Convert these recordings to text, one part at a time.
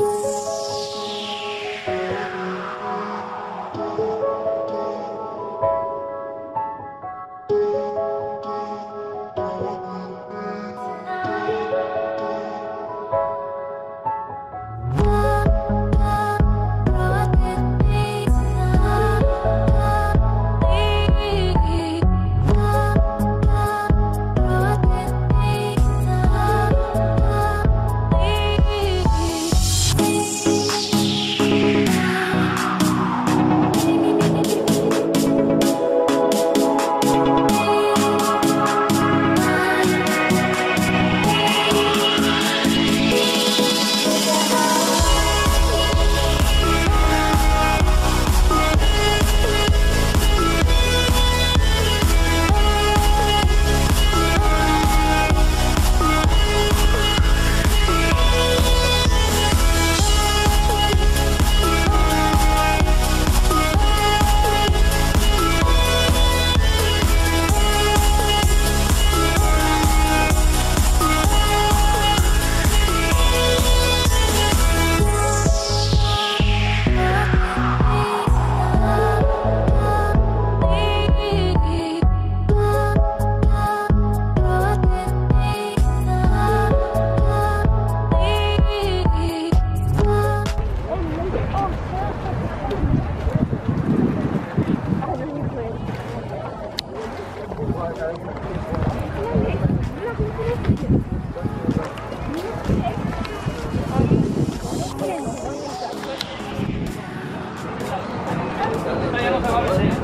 you. 山さん、あます。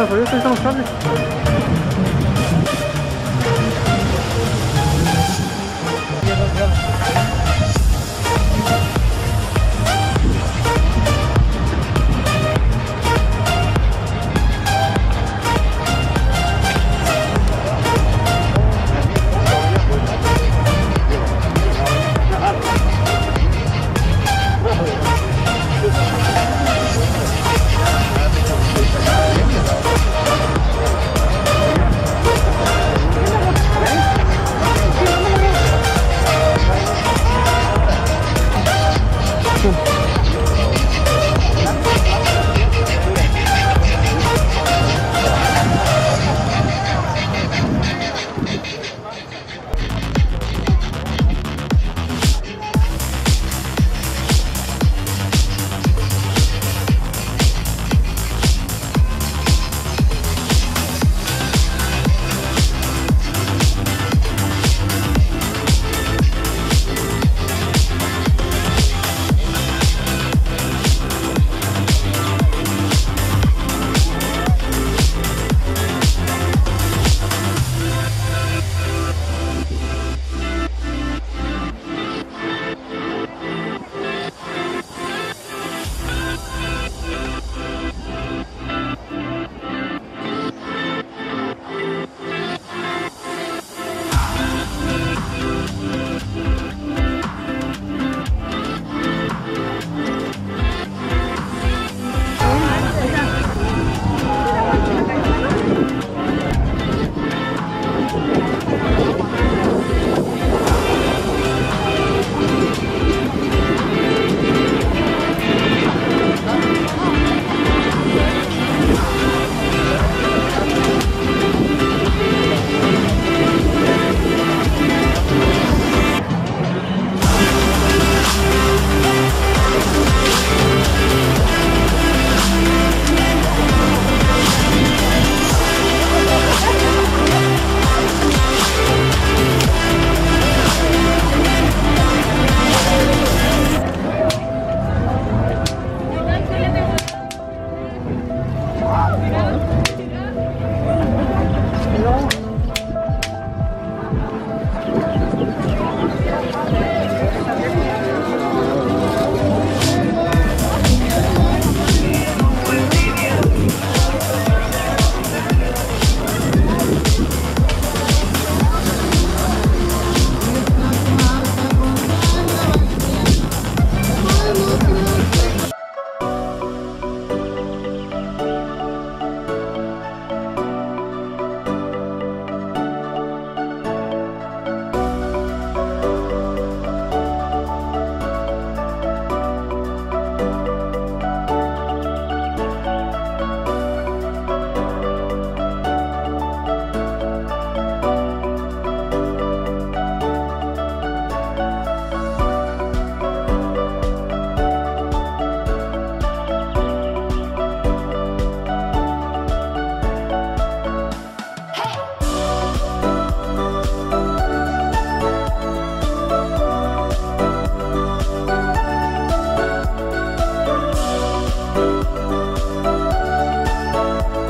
Tá, pra fazer, vocês não sabem. 嗯。Música